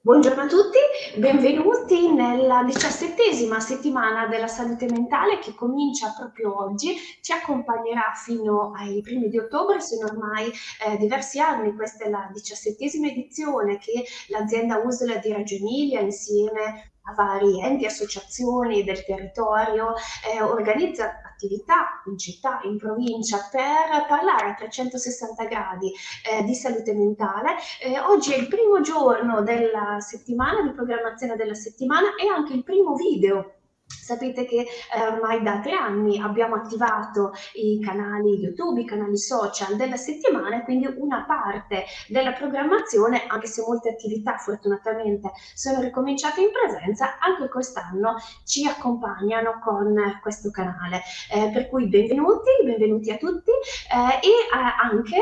Buongiorno a tutti, benvenuti nella diciassettesima settimana della salute mentale che comincia proprio oggi, ci accompagnerà fino ai primi di ottobre, sono ormai eh, diversi anni, questa è la diciassettesima edizione che l'azienda USL di Reggio Emilia insieme a vari enti, associazioni del territorio, eh, organizza attività in città, in provincia, per parlare a 360 gradi eh, di salute mentale. Eh, oggi è il primo giorno della settimana, di programmazione della settimana e anche il primo video Sapete che eh, ormai da tre anni abbiamo attivato i canali YouTube, i canali social della settimana, quindi una parte della programmazione, anche se molte attività fortunatamente sono ricominciate in presenza, anche quest'anno ci accompagnano con questo canale. Eh, per cui benvenuti, benvenuti a tutti eh, e anche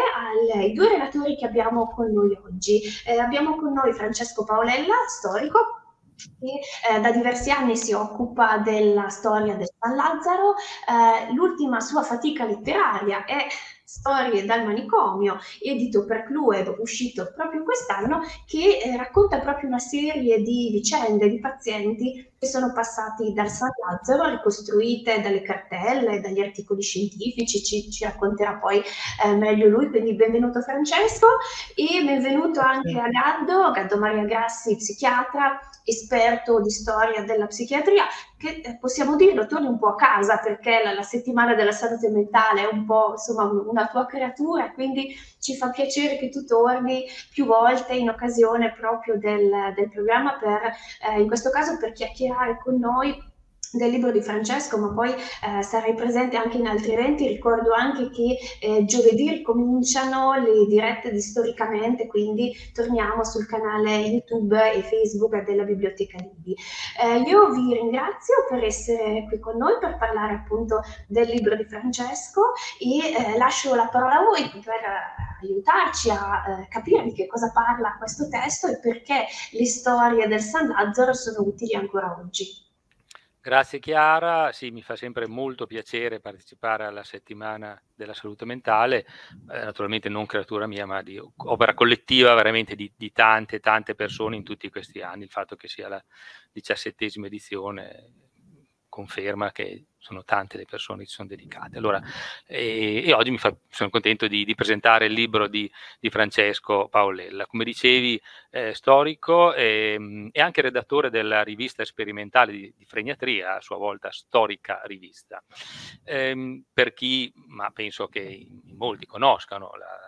ai due relatori che abbiamo con noi oggi. Eh, abbiamo con noi Francesco Paolella, storico, che eh, da diversi anni si occupa della storia del San Lazzaro. Eh, l'ultima sua fatica letteraria è Storie dal manicomio, edito per Clueb, uscito proprio quest'anno, che eh, racconta proprio una serie di vicende di pazienti che sono passati dal San Lazzaro, ricostruite dalle cartelle, dagli articoli scientifici, ci, ci racconterà poi eh, meglio lui, quindi benvenuto Francesco e benvenuto anche a Gaddo, Gaddo Maria Grassi, psichiatra, esperto di storia della psichiatria, che eh, possiamo dirlo, torni un po' a casa perché la, la, settimana della salute mentale è un po' insomma una tua creatura, quindi ci fa piacere che tu torni più volte in occasione proprio del, del programma per, eh, in questo caso per chiacchierare con noi del libro di Francesco, ma poi eh, sarai presente anche in altri eventi. Ricordo anche che eh, giovedì ricominciano le dirette di Storicamente, quindi torniamo sul canale YouTube e Facebook della Biblioteca Libi. Eh, io vi ringrazio per essere qui con noi per parlare appunto del libro di Francesco e eh, lascio la parola a voi per aiutarci a eh, capire di che cosa parla questo testo e perché le storie del San Lazzaro sono utili ancora oggi. Grazie Chiara, sì, mi fa sempre molto piacere partecipare alla settimana della salute mentale, eh, naturalmente non creatura mia, ma di opera collettiva veramente di, di, tante, tante persone in tutti questi anni. Il fatto che sia la diciassettesima edizione conferma che sono tante le persone che si sono dedicate. Allora, e, e oggi fa, sono contento di, di, presentare il libro di, di Francesco Paolella. Come dicevi, eh, storico e, e, anche redattore della rivista sperimentale di, di Fregnatria, a sua volta storica rivista. Eh, per chi, ma penso che molti conoscano la,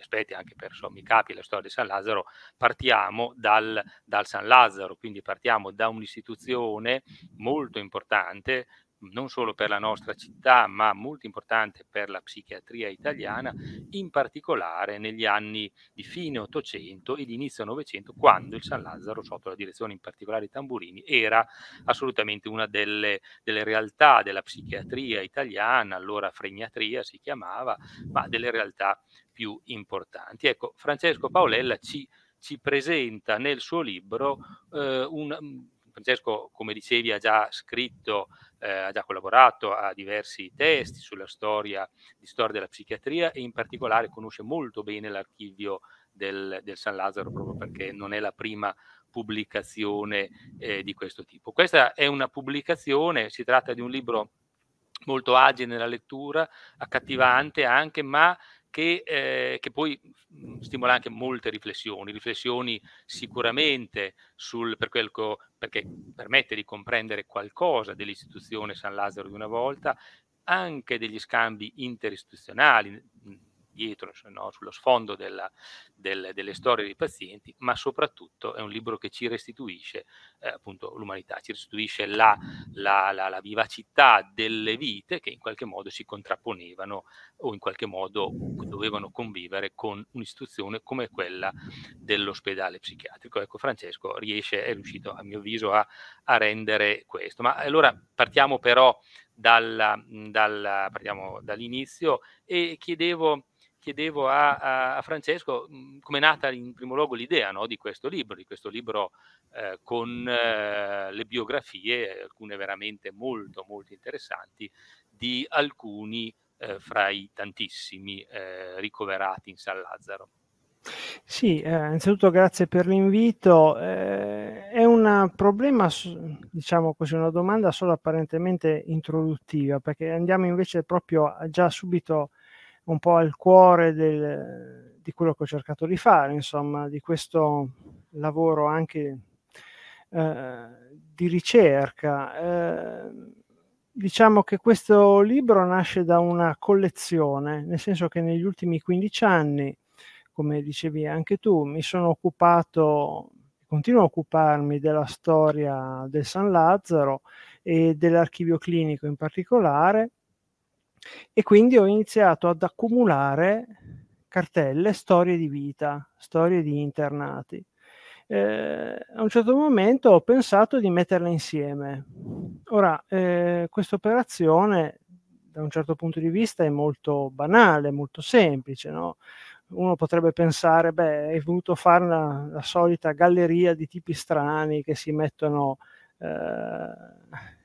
aspetti anche per sommi capi la storia di San Lazzaro, partiamo dal, dal San Lazzaro, quindi partiamo da un'istituzione molto importante non solo per la nostra città, ma molto importante per la psichiatria italiana, in particolare negli anni di fine Ottocento e di inizio Novecento, quando il San Lazzaro, sotto la direzione in particolare di Tamburini, era assolutamente una delle, delle realtà della psichiatria italiana, allora fregnatria si chiamava, ma delle realtà più importanti. Ecco, Francesco Paolella ci, ci presenta nel suo libro eh, un... Francesco, come dicevi, ha già scritto, eh, ha già collaborato a diversi testi sulla storia di storia della psichiatria e in particolare conosce molto bene l'archivio del, del San Lazzaro proprio perché non è la prima pubblicazione eh, di questo tipo. Questa è una pubblicazione, si tratta di un libro molto agile nella lettura, accattivante anche, ma che, eh, che, poi stimola anche molte riflessioni, riflessioni sicuramente sul, per quel co, perché permette di comprendere qualcosa dell'istituzione San Lazzaro di una volta, anche degli scambi interistituzionali, dietro, no, sullo sfondo della, del, delle storie dei pazienti, ma soprattutto è un libro che ci restituisce eh, appunto l'umanità, ci restituisce la, la, la, la, vivacità delle vite che in qualche modo si contrapponevano o in qualche modo dovevano convivere con un'istituzione come quella dell'ospedale psichiatrico. Ecco, Francesco riesce, è riuscito a mio avviso a, a rendere questo. Ma allora partiamo però dalla, dalla, partiamo dall'inizio e chiedevo chiedevo a, a, Francesco mhmm, come è nata in primo luogo l'idea no, di questo libro, di questo libro eh, con eh, le biografie, alcune veramente molto molto interessanti, di alcuni eh, fra i tantissimi eh, ricoverati in San Lazzaro. Sì, eh, innanzitutto grazie per l'invito. Eh, è un problema, diciamo così, una domanda solo apparentemente introduttiva, perché andiamo invece proprio già subito un po' al cuore del, di quello che ho cercato di fare, insomma, di questo lavoro anche eh, di ricerca. Eh, diciamo che questo libro nasce da una collezione, nel senso che negli ultimi 15 anni come dicevi anche tu, mi sono occupato, continuo a occuparmi della storia del San Lazzaro e dell'archivio clinico in particolare e quindi ho iniziato ad accumulare cartelle, storie di vita, storie di internati. Eh, a un certo momento ho pensato di metterle insieme. Ora, eh, questa operazione da un certo punto di vista è molto banale, molto semplice, no? uno potrebbe pensare, beh, hai voluto fare una, la solita galleria di tipi strani che si mettono, eh,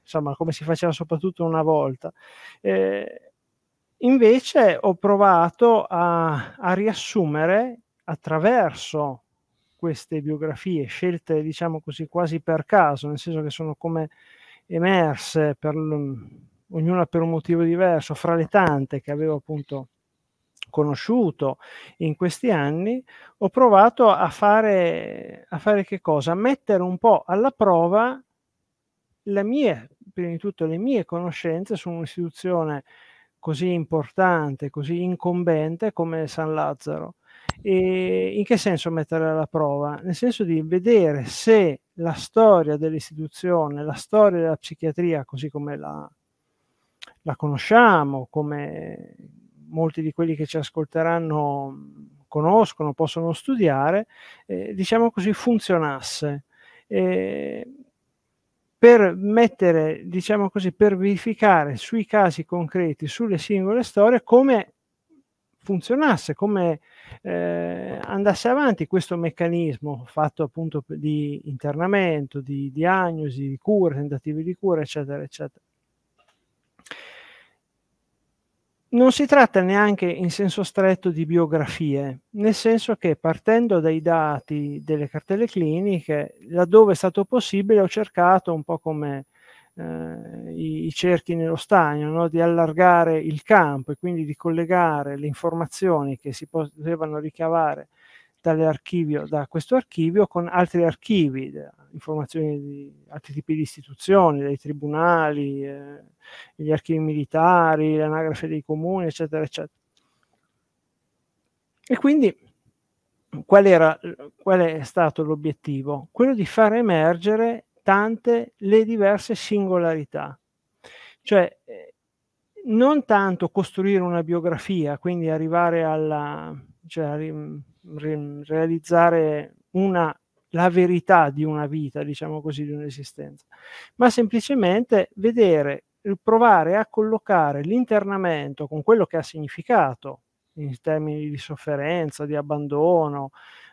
insomma, come si faceva soprattutto una volta. Eh, invece ho provato a, a riassumere attraverso queste biografie scelte, diciamo così, quasi per caso, nel senso che sono come emerse per, ognuna per un motivo diverso, fra le tante che avevo appunto conosciuto in questi anni, ho provato a fare, a fare che cosa? A mettere un po' alla prova le mie, prima di tutto le mie conoscenze su un'istituzione così importante, così incombente come San Lazzaro. E in che senso mettere alla prova? Nel senso di vedere se la storia dell'istituzione, la storia della psichiatria, così come la, la conosciamo, come molti di quelli che ci ascolteranno conoscono, possono studiare, eh, diciamo così, funzionasse. Eh, per mettere, diciamo così, per verificare sui casi concreti, sulle singole storie, come funzionasse, come eh, andasse avanti questo meccanismo fatto appunto di internamento, di diagnosi, di cura, tentativi di cura, eccetera, eccetera non si tratta neanche in senso stretto di biografie, nel senso che partendo dai dati delle cartelle cliniche, laddove è stato possibile, ho cercato un po' come eh, i, i, cerchi nello stagno, no? di allargare il campo e quindi di collegare le informazioni che si potevano ricavare dall'archivio, da questo archivio con altri archivi, informazioni di altri tipi di istituzioni, dai tribunali, eh, gli archivi militari, l'anagrafe dei comuni, eccetera, eccetera. E quindi qual, era, qual è stato l'obiettivo? Quello di far emergere tante le diverse singolarità, cioè eh, non tanto costruire una biografia, quindi arrivare alla, cioè, re, realizzare una, la verità di una vita, diciamo così, di un'esistenza, ma semplicemente vedere, provare a collocare l'internamento con quello che ha significato in termini di sofferenza, di abbandono,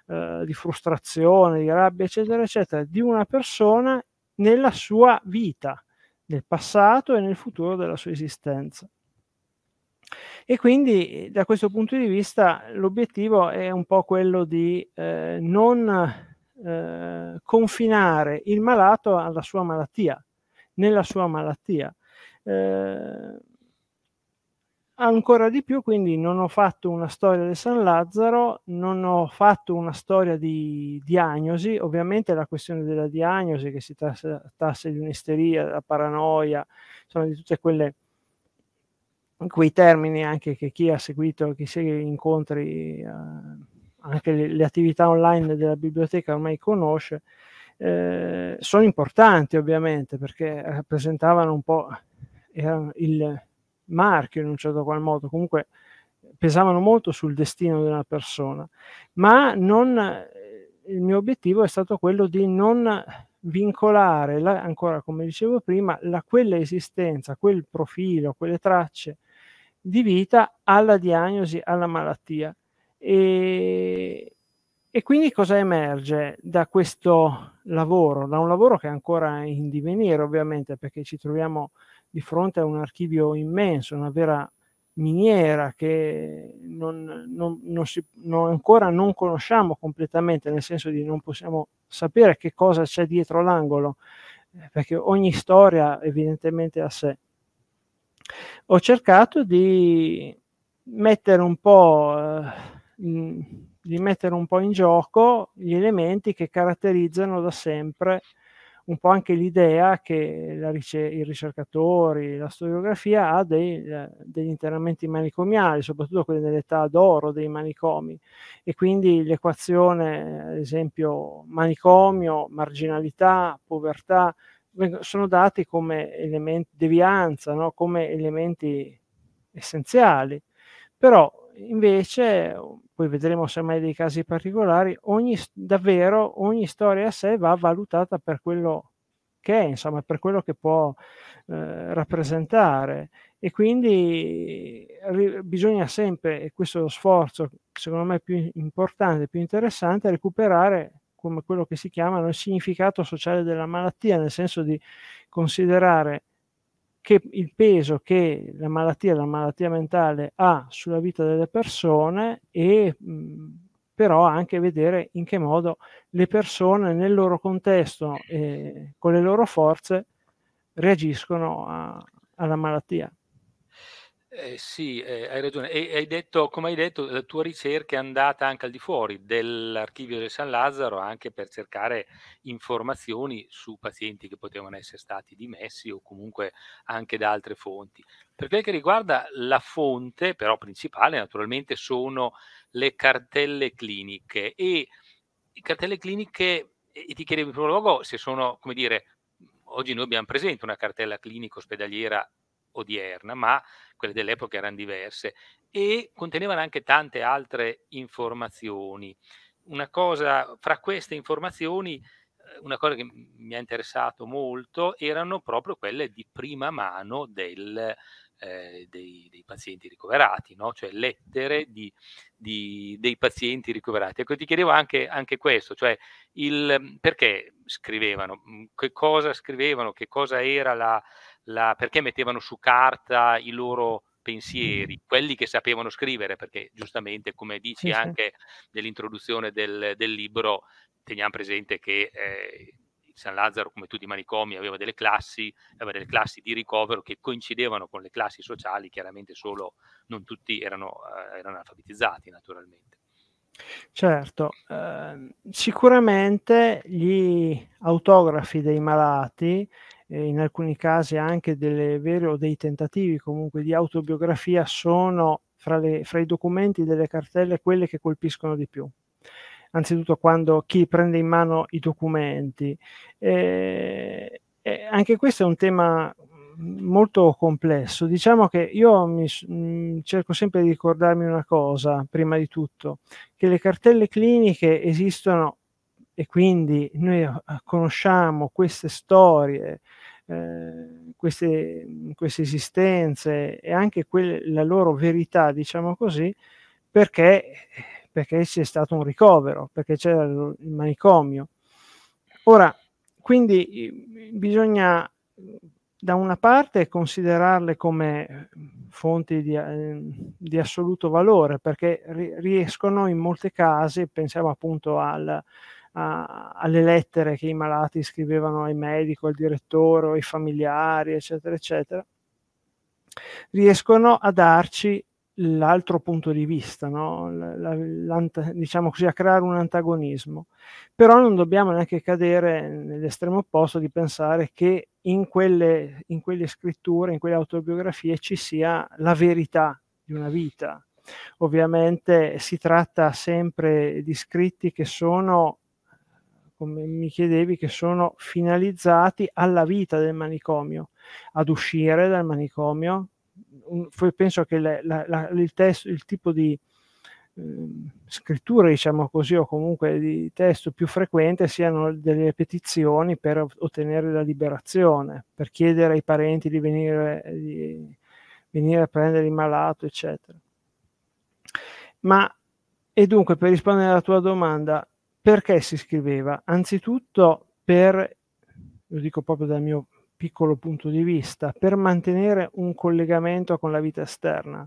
eh, di frustrazione, di rabbia, eccetera, eccetera, di una persona nella sua vita, nel passato e nel futuro della sua esistenza. E quindi da questo punto di vista l'obiettivo è un po' quello di eh, non eh, confinare il malato alla sua malattia, nella sua malattia. Eh, ancora di più, quindi non ho fatto una storia del San Lazzaro, non ho fatto una storia di diagnosi, ovviamente la questione della diagnosi che si trattasse di un'isteria, della paranoia, insomma di tutte quelle quei termini anche che chi ha seguito, chi segue incontri, eh, anche le, le, attività online della biblioteca ormai conosce, eh, sono importanti ovviamente perché rappresentavano un po' il marchio in un certo qual modo, comunque pesavano molto sul destino di una persona, ma non, il mio obiettivo è stato quello di non vincolare, la, ancora come dicevo prima, la, quella esistenza, quel profilo, quelle tracce di vita alla diagnosi, alla malattia. E, e quindi cosa emerge da questo lavoro? Da un lavoro che è ancora in divenire, ovviamente, perché ci troviamo di fronte a un archivio immenso, una vera miniera che non, non, non si, ancora non conosciamo completamente, nel senso di non possiamo sapere che cosa c'è dietro l'angolo, eh, perché ogni storia evidentemente ha sé. Ho cercato di mettere un po', eh, di mettere un po' in gioco gli elementi che caratterizzano da sempre un po' anche l'idea che la ricer- i ricercatori, la storiografia ha dei, eh, degli internamenti manicomiali, soprattutto quelli dell'età d'oro dei manicomi, e quindi l'equazione, ad esempio, manicomio, marginalità, povertà, sono dati come elementi, devianza, no? come elementi essenziali. Però invece, poi vedremo se mai dei casi particolari, ogni, davvero ogni storia a sé va valutata per quello che è, insomma, per quello che può eh, rappresentare. E quindi ri- bisogna sempre, e questo è lo sforzo secondo me più importante, più interessante, recuperare come quello che si chiama il significato sociale della malattia, nel senso di considerare che il peso che la malattia, la malattia mentale ha sulla vita delle persone e mh, però anche vedere in che modo le persone nel loro contesto e con le loro forze reagiscono a, alla malattia. Eh, sì, eh, hai ragione. E hai detto, come hai detto, la tua ricerca è andata anche al di fuori dell'archivio del San Lazzaro, anche per cercare informazioni su pazienti che potevano essere stati dimessi o comunque anche da altre fonti. Per quel che riguarda la fonte, però principale, naturalmente, sono le cartelle cliniche. E le cartelle cliniche, e ti chiedevo in primo luogo se sono, come dire, oggi noi abbiamo presente una cartella clinica ospedaliera odierna, ma quelle dell'epoca erano diverse e contenevano anche tante altre informazioni. Una cosa, fra queste informazioni, eh, una cosa che mi ha interessato molto erano proprio quelle di prima mano del, eh, dei, dei, pazienti ricoverati, no? cioè lettere di, di, dei pazienti ricoverati. Ecco, ti chiedevo anche, anche questo, cioè il, perché scrivevano, che cosa scrivevano, che cosa era la, la, perché mettevano su carta i loro pensieri, quelli che sapevano scrivere, perché giustamente, come dici sì, anche sì. nell'introduzione del, del, libro, teniamo presente che eh, San Lazzaro, come tutti i manicomi, aveva delle classi, aveva delle classi di ricovero che coincidevano con le classi sociali, chiaramente solo non tutti erano, eh, erano alfabetizzati naturalmente. Certo, eh, sicuramente gli autografi dei malati eh, in alcuni casi anche delle vere o dei tentativi comunque di autobiografia sono fra, le, fra i documenti delle cartelle quelle che colpiscono di più anzitutto quando chi prende in mano i documenti. Eh, eh, anche questo è un tema molto complesso. Diciamo che io mi, mh, mm, cerco sempre di ricordarmi una cosa, prima di tutto, che le cartelle cliniche esistono e quindi noi conosciamo queste storie, eh, queste, queste, esistenze e anche quelle, la loro verità, diciamo così, perché, perché c'è stato un ricovero, perché c'era il manicomio. Ora, quindi bisogna da una parte considerarle come fonti di, di assoluto valore, perché riescono in molti casi, pensiamo appunto al, a, alle lettere che i malati scrivevano ai medici, al direttore, ai familiari, eccetera, eccetera, riescono a darci l'altro punto di vista, no? la, la, diciamo così, a creare un antagonismo. Però non dobbiamo neanche cadere nell'estremo opposto di pensare che in quelle, in quelle scritture, in quelle autobiografie ci sia la verità di una vita. Ovviamente si tratta sempre di scritti che sono come mi chiedevi, che sono finalizzati alla vita del manicomio, ad uscire dal manicomio. Penso che la, la, il, testo, il tipo di eh, scrittura, diciamo così, o comunque di testo più frequente siano delle petizioni per ottenere la liberazione, per chiedere ai parenti di venire, di venire a prendere il malato, eccetera. Ma e dunque, per rispondere alla tua domanda, perché si scriveva? Anzitutto per, lo dico proprio dal mio piccolo punto di vista, per mantenere un collegamento con la vita esterna.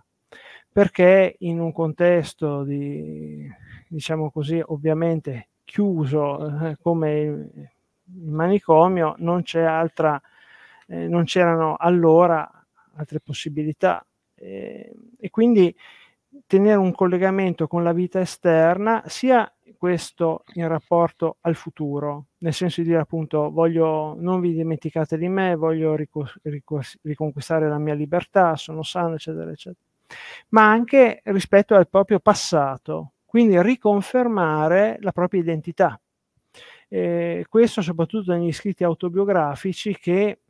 perché in un contesto di, diciamo così, ovviamente chiuso eh, come il, manicomio, non c'è altra, eh, non c'erano allora altre possibilità. Eh, e quindi tenere un collegamento con la vita esterna, sia questo in rapporto al futuro, nel senso di dire appunto voglio, non vi dimenticate di me, voglio ricos- ricos- riconquistare la mia libertà, sono sano, eccetera, eccetera, ma anche rispetto al proprio passato, quindi riconfermare la propria identità. Eh, questo soprattutto negli scritti autobiografici che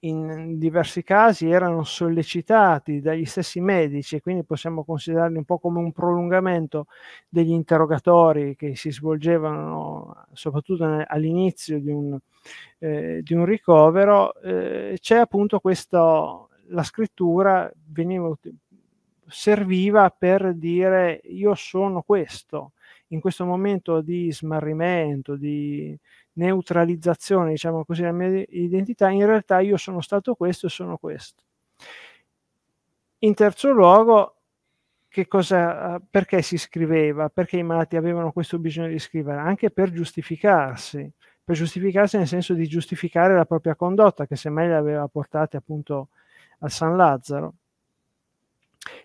in diversi casi erano sollecitati dagli stessi medici e quindi possiamo considerarli un po' come un prolungamento degli interrogatori che si svolgevano soprattutto all'inizio di un, eh, di un ricovero, eh, c'è appunto questo, la scrittura veniva, serviva per dire io sono questo, in questo momento di smarrimento, di neutralizzazione, diciamo così, della mia identità, in realtà io sono stato questo e sono questo. In terzo luogo, cosa, perché si scriveva? Perché i malati avevano questo bisogno di scrivere? Anche per giustificarsi, per giustificarsi nel senso di giustificare la propria condotta, che semmai li aveva portati appunto al San Lazzaro.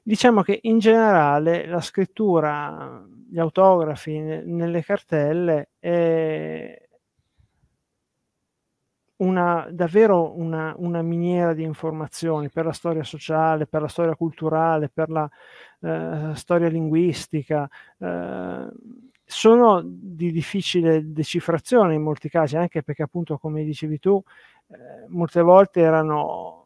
Diciamo che in generale la scrittura, gli autografi nelle cartelle è, una, davvero una, una, miniera di informazioni per la storia sociale, per la storia culturale, per la eh, storia linguistica. Eh, sono di difficile decifrazione in molti casi, anche perché appunto, come dicevi tu, eh, molte volte erano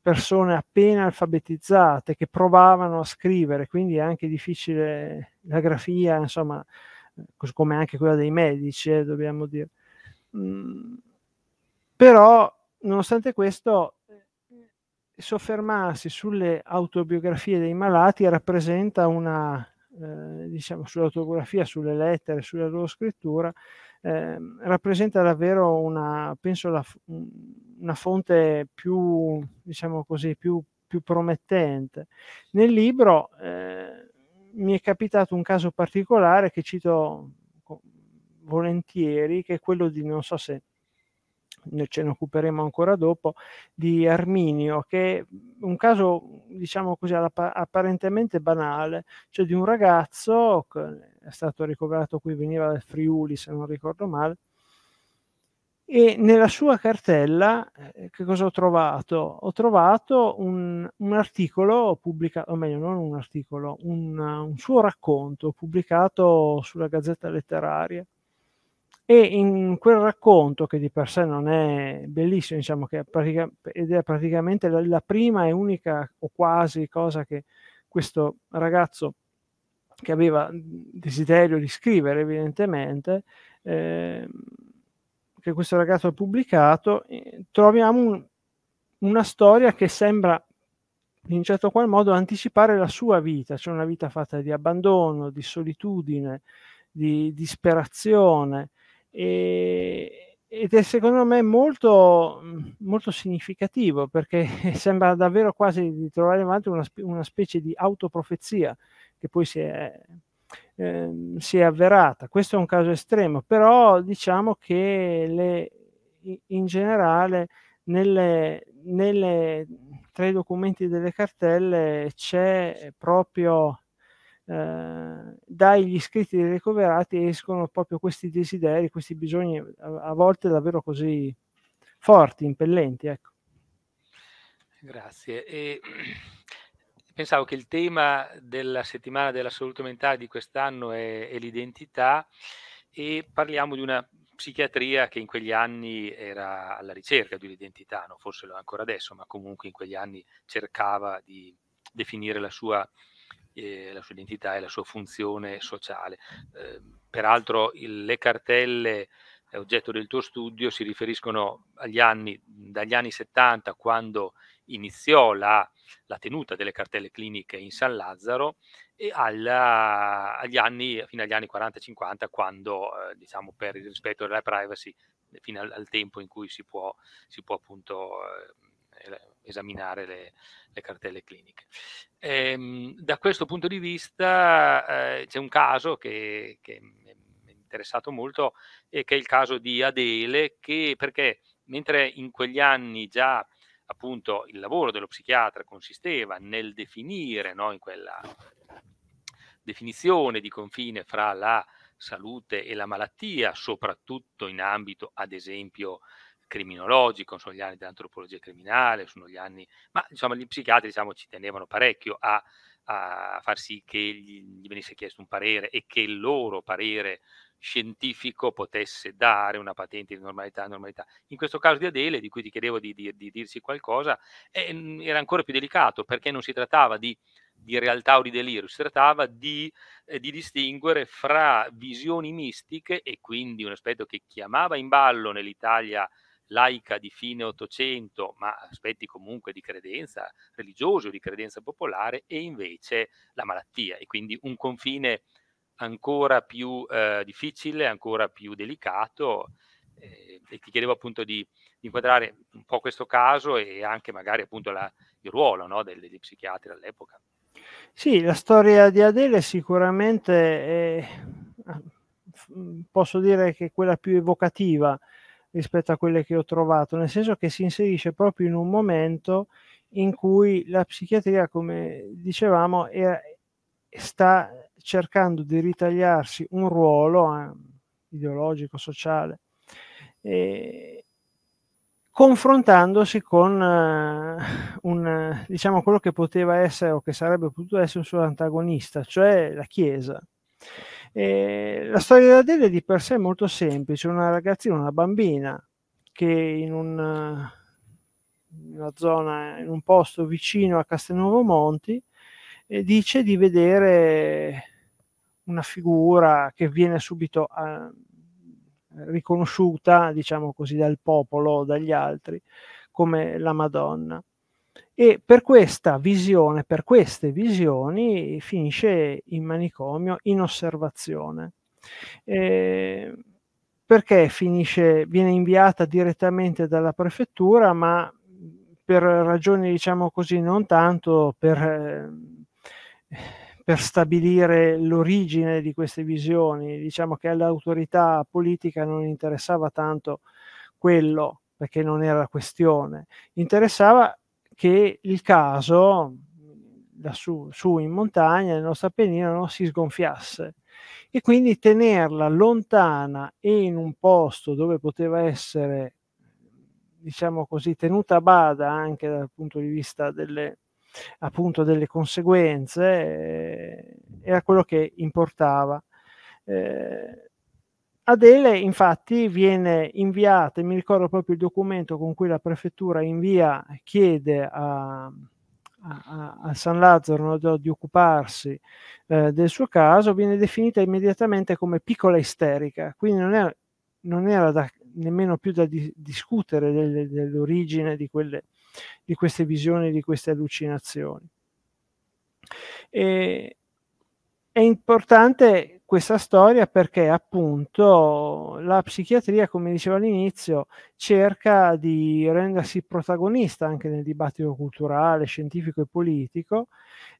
persone appena alfabetizzate che provavano a scrivere, quindi è anche difficile la grafia, insomma, come anche quella dei medici, eh, dobbiamo dire. Mm però, nonostante questo, soffermarsi sulle autobiografie dei malati rappresenta una, eh, diciamo, sull'autografia, sulle lettere, sulla loro scrittura, eh, rappresenta davvero una, penso, la, una fonte più, diciamo così, più, più promettente. Nel libro eh, mi è capitato un caso particolare che cito volentieri, che è quello di, non so se ce ne occuperemo ancora dopo, di Arminio, che è un caso, diciamo così, apparentemente banale, cioè di un ragazzo che è stato ricoverato qui, veniva dal Friuli, se non ricordo male, e nella sua cartella eh, che cosa ho trovato? Ho trovato un, un articolo pubblicato, o meglio non un articolo, un, un suo racconto pubblicato sulla Gazzetta Letteraria e in quel racconto, che di per sé non è bellissimo, diciamo che è pratica, ed è praticamente la, la, prima e unica o quasi cosa che questo ragazzo che aveva desiderio di scrivere, evidentemente, eh, che questo ragazzo ha pubblicato, eh, troviamo un, una storia che sembra in un certo qual modo anticipare la sua vita, cioè una vita fatta di abbandono, di solitudine, di disperazione, e, ed è secondo me molto, molto significativo perché sembra davvero quasi di trovare davanti una, una specie di autoprofezia che poi si è, eh, si è avverata. Questo è un caso estremo, però diciamo che le, in generale nelle, nelle, tra i documenti delle cartelle c'è proprio eh, dagli iscritti dei ricoverati escono proprio questi desideri, questi bisogni a, volte davvero così forti, impellenti. Ecco. Grazie. E pensavo che il tema della settimana della salute mentale di quest'anno è, è l'identità e parliamo di una psichiatria che in quegli anni era alla ricerca di un'identità, non forse lo è ancora adesso, ma comunque in quegli anni cercava di definire la sua eh, la sua identità e la sua funzione sociale. Eh, peraltro il, le cartelle oggetto del tuo studio si riferiscono agli anni, dagli anni 70 quando iniziò la, la tenuta delle cartelle cliniche in San Lazzaro e alla, agli anni, fino agli anni 40-50 quando eh, diciamo per il rispetto della privacy fino al, al, tempo in cui si può, si può appunto eh, esaminare le, le cartelle cliniche. Ehm, da questo punto di vista eh, c'è un caso che, che mi è interessato molto e che è il caso di Adele, che perché mentre in quegli anni già appunto il lavoro dello psichiatra consisteva nel definire, no, in quella definizione di confine fra la salute e la malattia, soprattutto in ambito, ad esempio, criminologico, sono gli anni dell'antropologia criminale, sono gli anni, ma insomma gli psichiatri diciamo, ci tenevano parecchio a, a far sì che gli, gli, venisse chiesto un parere e che il loro parere scientifico potesse dare una patente di normalità normalità. In questo caso di Adele, di cui ti chiedevo di, di, di dirsi qualcosa, eh, era ancora più delicato perché non si trattava di, di realtà o di delirio, si trattava di, eh, di distinguere fra visioni mistiche e quindi un aspetto che chiamava in ballo nell'Italia laica di fine Ottocento, ma aspetti comunque di credenza religiosa o di credenza popolare, e invece la malattia, e quindi un confine ancora più eh, difficile, ancora più delicato. Eh, e ti chiedevo appunto di, di, inquadrare un po' questo caso e anche magari appunto la, il ruolo no, degli, degli psichiatri all'epoca. Sì, la storia di Adele sicuramente è, posso dire che è quella più evocativa rispetto a quelle che ho trovato, nel senso che si inserisce proprio in un momento in cui la psichiatria, come dicevamo, è, sta cercando di ritagliarsi un ruolo eh, ideologico, sociale, eh, confrontandosi con eh, un, diciamo, quello che poteva essere o che sarebbe potuto essere un suo antagonista, cioè la Chiesa. E la storia di Adele è di per sé molto semplice, una ragazzina, una bambina che in, un, in una zona, in un posto vicino a Castelnuovo Monti, eh, dice di vedere una figura che viene subito a, riconosciuta, diciamo così, dal popolo, dagli altri, come la Madonna. E per questa visione, per queste visioni, finisce in manicomio, in osservazione. Eh, perché finisce, viene inviata direttamente dalla prefettura, ma per ragioni, diciamo così, non tanto per, eh, per stabilire l'origine di queste visioni, diciamo che all'autorità politica non interessava tanto quello, perché non era la questione, interessava che il caso su, su in montagna, nel nostro Appennino, non si sgonfiasse e quindi tenerla lontana e in un posto dove poteva essere, diciamo così, tenuta a bada anche dal punto di vista delle, appunto, delle conseguenze, eh, era quello che importava. Eh, Adele infatti viene inviata, mi ricordo proprio il documento con cui la prefettura invia, chiede a, a, a San Lazzaro no, di occuparsi eh, del suo caso, viene definita immediatamente come piccola isterica, quindi non era, non era da, nemmeno più da di, discutere delle, dell'origine di, quelle, di queste visioni, di queste allucinazioni. E, è importante questa storia perché appunto la psichiatria, come dicevo all'inizio, cerca di rendersi protagonista anche nel dibattito culturale, scientifico e politico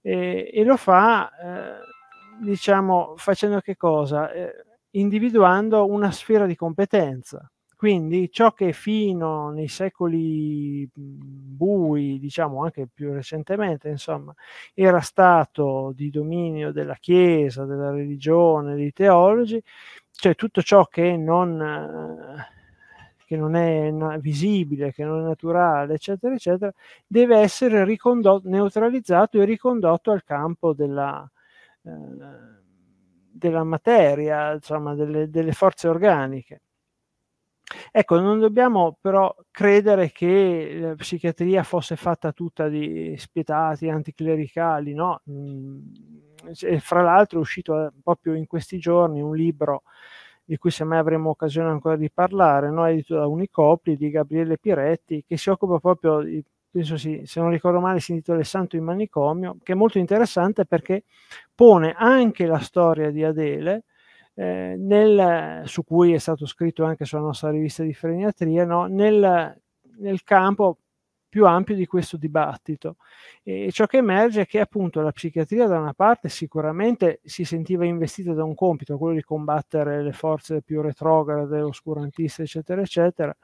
e, e lo fa, eh, diciamo, facendo che cosa? Eh, individuando una sfera di competenza. Quindi ciò che fino nei secoli mhmm, bui, diciamo anche più recentemente, insomma, era stato di dominio della Chiesa, della religione, dei teologi, cioè tutto ciò che non, che non è visibile, che non è naturale, eccetera, eccetera, deve essere ricondotto, neutralizzato e ricondotto al campo della, eh, della materia, insomma, delle, delle forze organiche. Ecco, non dobbiamo però credere che la psichiatria fosse fatta tutta di spietati, anticlericali, no? Mm, fra l'altro è uscito eh, proprio in questi giorni un libro di cui se mai avremo occasione ancora di parlare, no? edito da Unicopli di Gabriele Piretti, che si occupa proprio di, penso sì, se non ricordo male si intitola Il Santo in manicomio, che è molto interessante perché pone anche la storia di Adele, eh, nel, su cui è stato scritto anche sulla nostra rivista di freniatria, no? nel, nel campo più ampio di questo dibattito. E ciò che emerge è che appunto la psichiatria da una parte sicuramente si sentiva investita da un compito, quello di combattere le forze più retrograde, oscurantiste, eccetera, eccetera,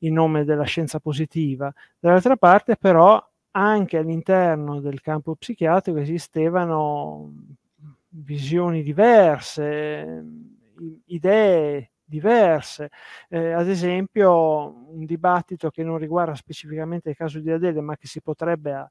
in nome della scienza positiva. Dall'altra parte però anche all'interno del campo psichiatrico esistevano visioni diverse, idee diverse. Eh, ad esempio, un dibattito che non riguarda specificamente il caso di Adele, ma che si potrebbe,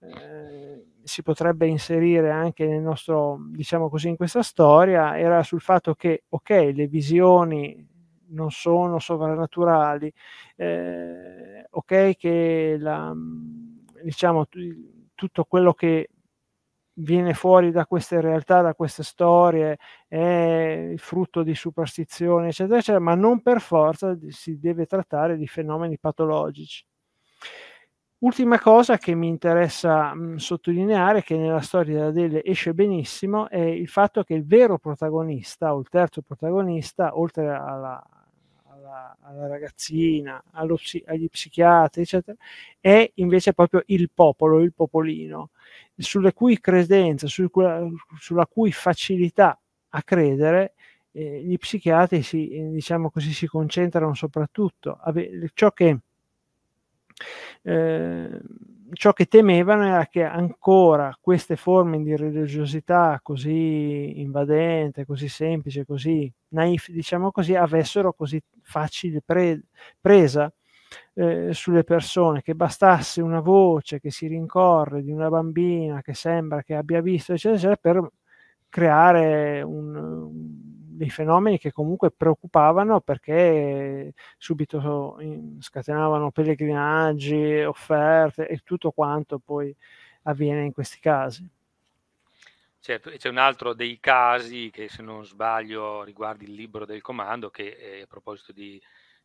eh, si potrebbe inserire anche nel nostro, diciamo così, in questa storia, era sul fatto che, ok, le visioni non sono sovrannaturali, eh, ok, che la, diciamo, tutto quello che viene fuori da queste realtà, da queste storie, è frutto di superstizioni, eccetera, eccetera, ma non per forza si deve trattare di fenomeni patologici. Ultima cosa che mi interessa mh, sottolineare, che nella storia di Adele esce benissimo, è il fatto che il vero protagonista, o il terzo protagonista, oltre alla, alla, alla ragazzina, allo, agli psichiatri, eccetera, è invece proprio il popolo, il popolino, sulle cui credenze, su, sulla cui facilità a credere eh, gli psichiatri si, diciamo così, si concentrano soprattutto. Ciò che eh, ciò che temevano era che ancora queste forme di religiosità così invadente, così semplice, così naif, diciamo così, avessero così facile pre- presa eh, sulle persone, che bastasse una voce che si rincorre di una bambina che sembra che abbia visto, eccetera, eccetera per creare un, dei fenomeni che comunque preoccupavano perché subito scatenavano pellegrinaggi, offerte e tutto quanto poi avviene in questi casi. Certo, e c'è un altro dei casi che se non sbaglio riguarda il libro del comando che eh, a proposito di,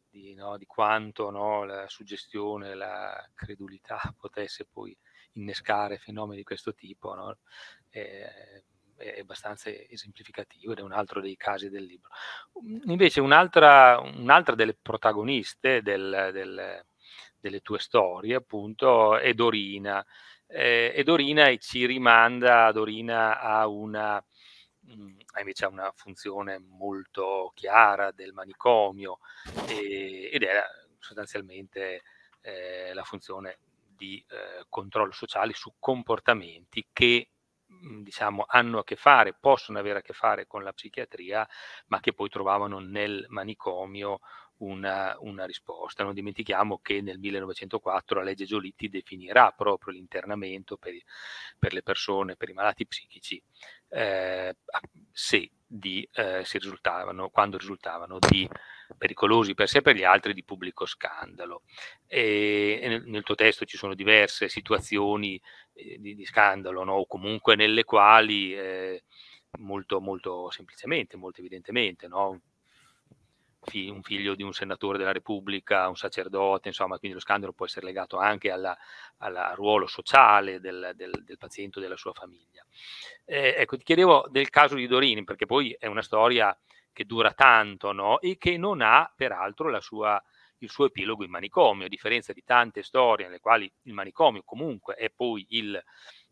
di, no, di quanto no, la suggestione, la credulità potesse poi innescare fenomeni di questo tipo, no? eh, è abbastanza esemplificativo ed è un altro dei casi del libro. Invece un'altra, un'altra delle protagoniste del, del, delle tue storie appunto è Dorina. Eh, e Dorina ci rimanda, Dorina ha una, mh, invece ha una funzione molto chiara del manicomio e, ed è sostanzialmente eh, la funzione di eh, controllo sociale su comportamenti che Mhmm, diciamo, hanno a che fare, possono avere a che fare con la psichiatria, ma che poi trovavano nel manicomio una, una, risposta. Non dimentichiamo che nel 1904 la legge Giolitti definirà proprio l'internamento per, per le persone, per i malati psichici, eh, se, di, eh, risultavano, quando risultavano di pericolosi per sé e per gli altri di pubblico scandalo. E nel, nel, tuo testo ci sono diverse situazioni eh, di, di, scandalo, no? o comunque nelle quali eh, molto, molto semplicemente, molto evidentemente, no? Un figlio di un senatore della Repubblica, un sacerdote, insomma, quindi lo scandalo può essere legato anche alla, alla, al ruolo sociale del, del, del paziente o della sua famiglia. Eh, ecco, ti chiedevo del caso di Dorini, perché poi è una storia che dura tanto no? e che non ha peraltro sua, il suo epilogo in manicomio, a differenza di tante storie nelle quali il manicomio comunque è poi il,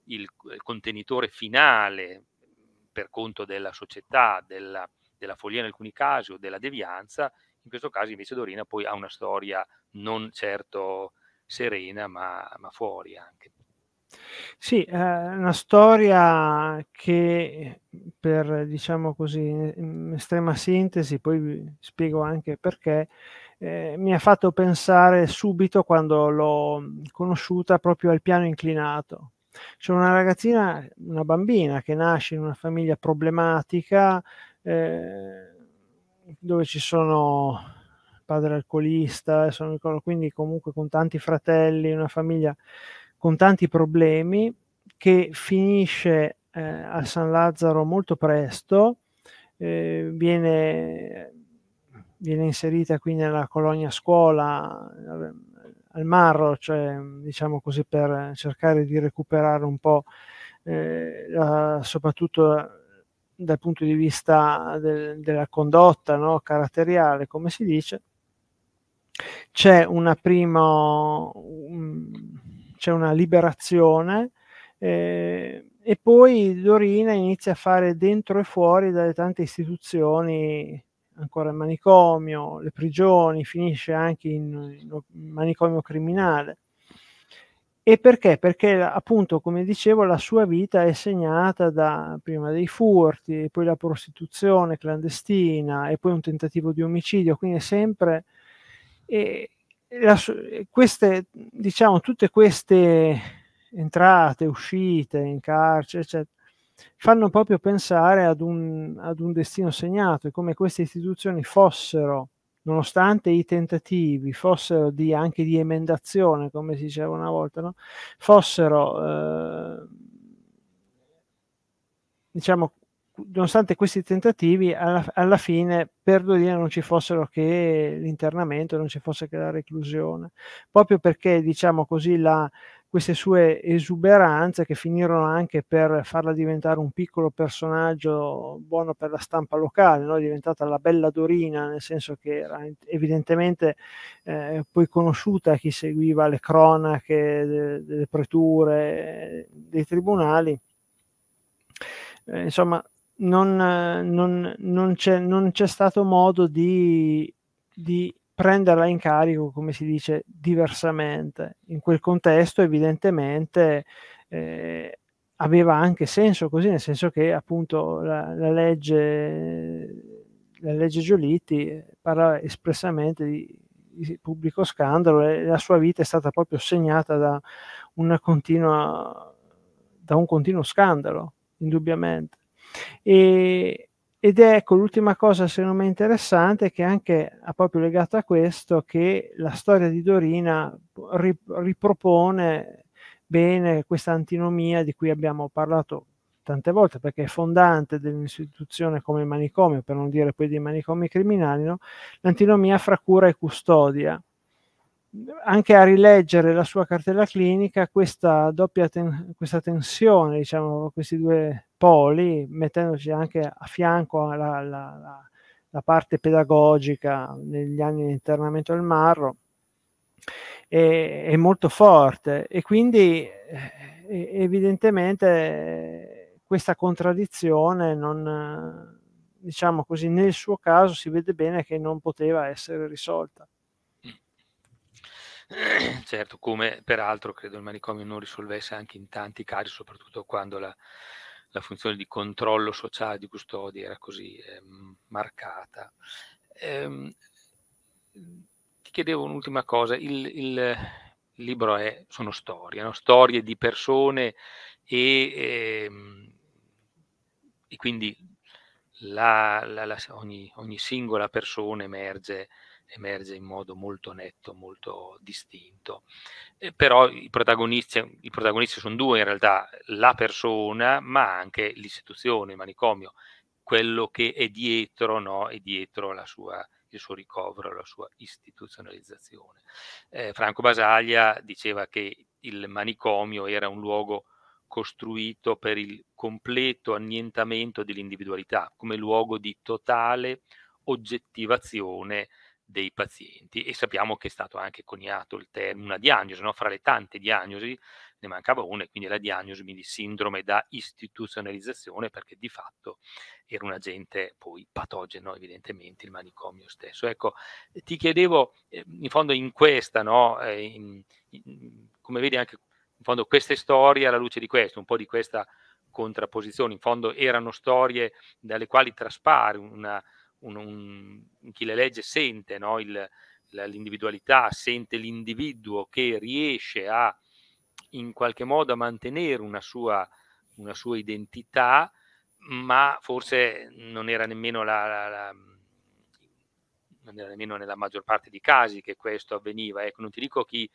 il contenitore finale per conto della società, della, della follia in alcuni casi o della devianza, in questo caso invece Dorina poi ha una storia non certo serena ma, ma fuori anche. Sì, è una storia che per, diciamo così, in estrema sintesi, poi vi spiego anche perché, eh, mi ha fatto pensare subito quando l'ho conosciuta proprio al piano inclinato. C'è una ragazzina, una bambina che nasce in una famiglia problematica, eh, dove ci sono padre alcolista, sono, quindi comunque con tanti fratelli, una famiglia con tanti problemi che finisce eh, a San Lazzaro molto presto, eh, viene, viene, inserita quindi nella colonia scuola eh, al Marro, cioè diciamo così per cercare di recuperare un po' eh, la, soprattutto dal punto di vista del, della condotta no, caratteriale, come si dice. c'è una prima, c'è una liberazione eh, e poi Dorina inizia a fare dentro e fuori dalle tante istituzioni ancora il manicomio, le prigioni, finisce anche in, in manicomio criminale. E perché? Perché appunto, come dicevo, la sua vita è segnata da prima dei furti, poi la prostituzione clandestina e poi un tentativo di omicidio, quindi è sempre e la, queste, diciamo, tutte queste entrate, uscite in carcere, eccetera, fanno proprio pensare ad un, ad un destino segnato e come queste istituzioni fossero nonostante i tentativi fossero di, anche di emendazione, come si diceva una volta, no? fossero, eh, diciamo, nonostante questi tentativi, alla, alla fine per due non ci fossero che l'internamento, non ci fosse che la reclusione, proprio perché, diciamo così, la, queste sue esuberanze che finirono anche per farla diventare un piccolo personaggio buono per la stampa locale, no? diventata la bella Dorina, nel senso che era evidentemente eh, poi conosciuta chi seguiva le cronache delle, delle preture, dei tribunali. Eh, insomma, non, non, non, c'è, non, c'è, stato modo di, di prenderla in carico, come si dice, diversamente. In quel contesto evidentemente eh, aveva anche senso così, nel senso che appunto la, la legge, la legge Giolitti parla espressamente di, di, pubblico scandalo e la sua vita è stata proprio segnata da, continua, da un continuo scandalo, indubbiamente. E, ed ecco l'ultima cosa secondo me interessante che anche ha proprio legato a questo che la storia di Dorina ripropone bene questa antinomia di cui abbiamo parlato tante volte perché è fondante dell'istituzione come il manicomio, per non dire poi dei manicomi criminali, no? l'antinomia fra cura e custodia anche a rileggere la sua cartella clinica questa doppia ten- questa tensione, diciamo, questi due poli, mettendoci anche a fianco la, la, la, la parte pedagogica negli anni di internamento del Marro, è, è molto forte e quindi eh, evidentemente questa contraddizione non, diciamo così, nel suo caso si vede bene che non poteva essere risolta. Certo, come peraltro credo il manicomio non risolvesse anche in tanti casi, soprattutto quando la, la funzione di controllo sociale di custodia era così eh, marcata. Eh, ti chiedevo un'ultima cosa, il, il libro è, sono storie, no? storie di persone e, e, ehm, e quindi la, la, la, ogni, ogni singola persona emerge emerge in modo molto netto, molto distinto. Eh, però i protagonisti, i protagonisti sono due in realtà, la persona ma anche l'istituzione, il manicomio, quello che è dietro, no? è dietro sua, il suo ricovero, la sua istituzionalizzazione. Eh, Franco Basaglia diceva che il manicomio era un luogo costruito per il completo annientamento dell'individualità, come luogo di totale oggettivazione dei pazienti e sappiamo che è stato anche coniato il termine, una diagnosi, no? fra le tante diagnosi ne mancava una e quindi la diagnosi di sindrome da istituzionalizzazione perché di fatto era un agente poi patogeno evidentemente il manicomio stesso. Ecco, ti chiedevo eh, in fondo in questa, no? eh, in, in, come vedi anche in fondo queste storie alla luce di questo, un po' di questa contrapposizione, in fondo erano storie dalle quali traspare una, un, un, chi le legge sente no? Il, l'individualità, sente l'individuo che riesce a in qualche modo a mantenere una sua, una sua identità, ma forse non era nemmeno la, la, la non era nemmeno nella maggior parte dei casi che questo avveniva. Ecco, non ti dico chi,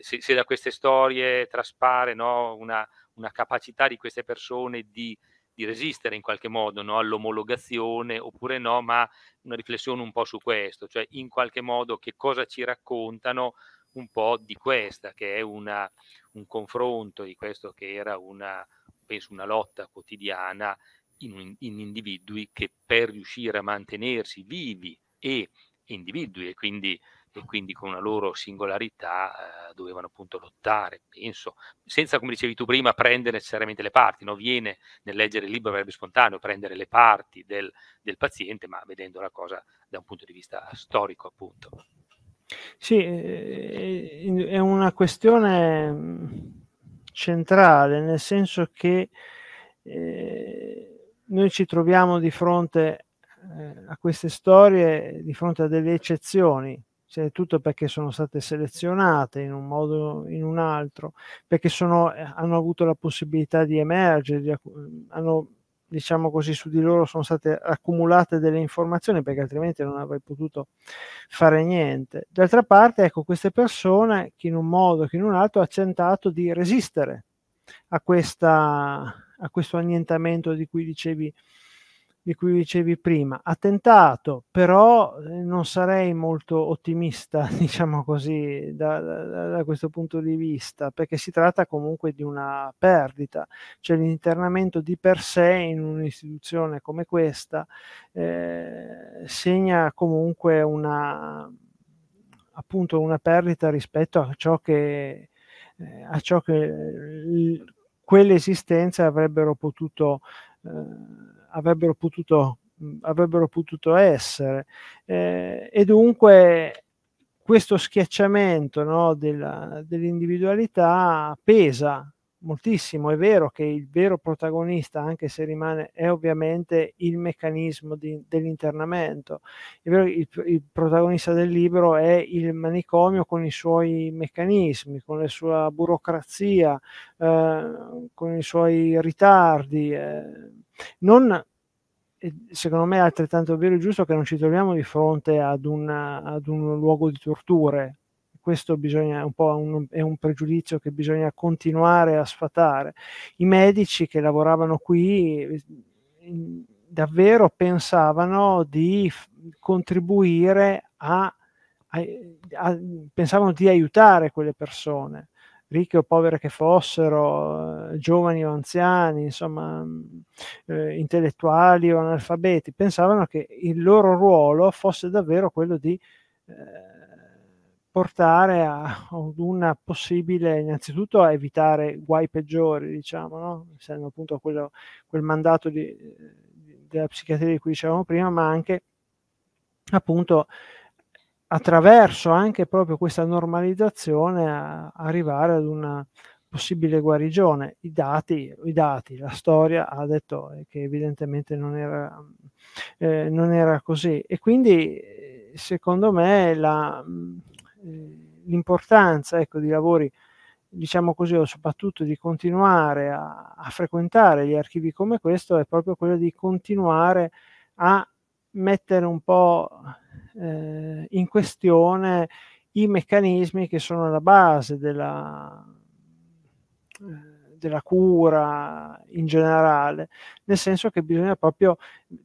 se, se da queste storie traspare no, una, una, capacità di queste persone di di resistere in qualche modo no, all'omologazione oppure no, ma una riflessione un po' su questo, cioè in qualche modo che cosa ci raccontano un po' di questa, che è una, un confronto di questo che era una, penso, una lotta quotidiana in, in individui che per riuscire a mantenersi vivi e individui e quindi e quindi con una loro singolarità eh, dovevano appunto lottare, penso, senza, come dicevi tu prima, prendere necessariamente le parti, no? viene nel leggere il libro avrebbe spontaneo prendere le parti del, del paziente, ma vedendo la cosa da un punto di vista storico appunto. Sì, è una questione mm, centrale, nel senso che eh, noi ci troviamo di fronte eh, a queste storie, di fronte a delle eccezioni, cioè, tutto perché sono state selezionate in un modo o in un altro, perché sono, eh, hanno avuto la possibilità di emergere, di, hanno diciamo così, su di loro sono state accumulate delle informazioni perché altrimenti non avrei potuto fare niente. D'altra parte, ecco, queste persone, che in un modo che in un altro, ha tentato di resistere a, questa, a questo annientamento di cui dicevi di cui dicevi prima. Ha tentato, però eh, non sarei molto ottimista, diciamo così, da, da, da, questo punto di vista, perché si tratta comunque di una perdita, cioè l'internamento di per sé in un'istituzione come questa eh, segna comunque una, appunto una perdita rispetto a ciò che, eh, a ciò che l, quelle esistenze avrebbero potuto eh, avrebbero potuto, avrebbero potuto essere. Eh, e dunque questo schiacciamento no, della, dell'individualità pesa moltissimo. È vero che il vero protagonista, anche se rimane, è ovviamente il meccanismo di, dell'internamento. È vero il, il protagonista del libro è il manicomio con i suoi meccanismi, con la sua burocrazia, eh, con i suoi ritardi. Eh, non secondo me è altrettanto vero e giusto che non ci troviamo di fronte ad, una, ad un luogo di torture. Questo bisogna, un po' un, è un pregiudizio che bisogna continuare a sfatare. I medici che lavoravano qui davvero pensavano di contribuire a, a, a pensavano di aiutare quelle persone ricche o povere che fossero, eh, giovani o anziani, insomma, eh, intellettuali o analfabeti, pensavano che il loro ruolo fosse davvero quello di eh, portare a, una possibile, innanzitutto a evitare guai peggiori, diciamo, no? essendo appunto quello, quel mandato di, della psichiatria di cui dicevamo prima, ma anche appunto attraverso anche proprio questa normalizzazione a arrivare ad una possibile guarigione. I dati, i dati la storia ha detto che evidentemente non era, eh, non era così e quindi secondo me la, eh, l'importanza ecco, di lavori diciamo così, o soprattutto di continuare a, a frequentare gli archivi come questo è proprio quello di continuare a mettere un po' eh, in questione i meccanismi che sono alla base della, eh, della cura in generale, nel senso che bisogna proprio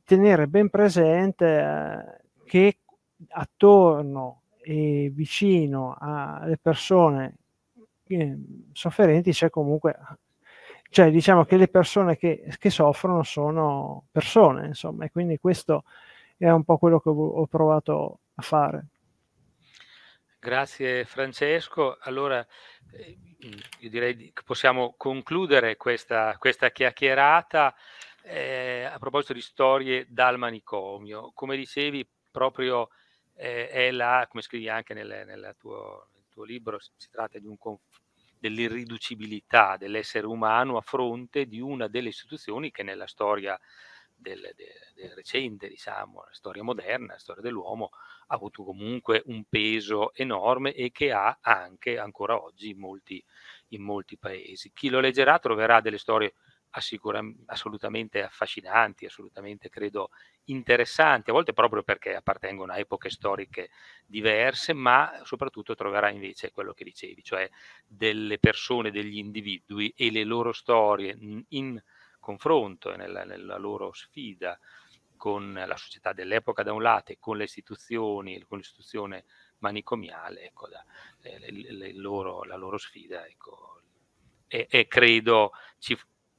tenere ben presente eh, che attorno e vicino alle persone eh, sofferenti c'è comunque cioè diciamo che le persone che, che, soffrono sono persone, insomma, e quindi questo è un po' quello che ho provato a fare. Grazie Francesco. Allora, eh, io direi che possiamo concludere questa, questa chiacchierata eh, a proposito di storie dal manicomio. Come dicevi, proprio eh, è la, come scrivi anche nel, nel, tuo, nel tuo, libro, si tratta conf- dell'irriducibilità dell'essere umano a fronte di una delle istituzioni che nella storia del, del, del recente, diciamo, la storia moderna, la storia dell'uomo, ha avuto comunque un peso enorme e che ha anche ancora oggi in molti, in molti paesi. Chi lo leggerà troverà delle storie assolutamente affascinanti, assolutamente credo interessanti, a volte proprio perché appartengono a epoche storiche diverse, ma soprattutto troverà invece quello che dicevi, cioè delle persone, degli individui e le loro storie in confronto e nella, nella loro sfida con la società dell'epoca da un lato e con le istituzioni, con l'istituzione manicomiale, ecco, da, le, le loro, la loro sfida ecco, e, e, credo ci,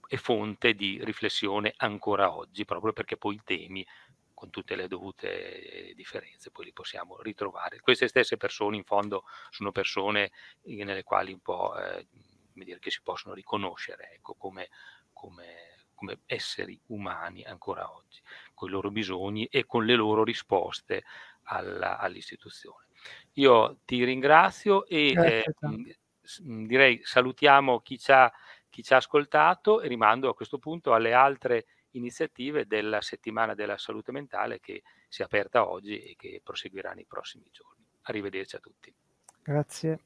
è fonte di riflessione ancora oggi, proprio perché poi i temi con tutte le dovute differenze, poi li possiamo ritrovare. Queste stesse persone in fondo sono persone nelle quali un po' eh, dire, che si possono riconoscere ecco, come, come, come, esseri umani ancora oggi, con i loro bisogni e con le loro risposte alla, all'istituzione. Io ti ringrazio e eh, direi salutiamo chi ci, ha, chi ci ha ascoltato e rimando a questo punto alle altre iniziative della settimana della salute mentale che si è aperta oggi e che proseguirà nei prossimi giorni. Arrivederci a tutti. Grazie.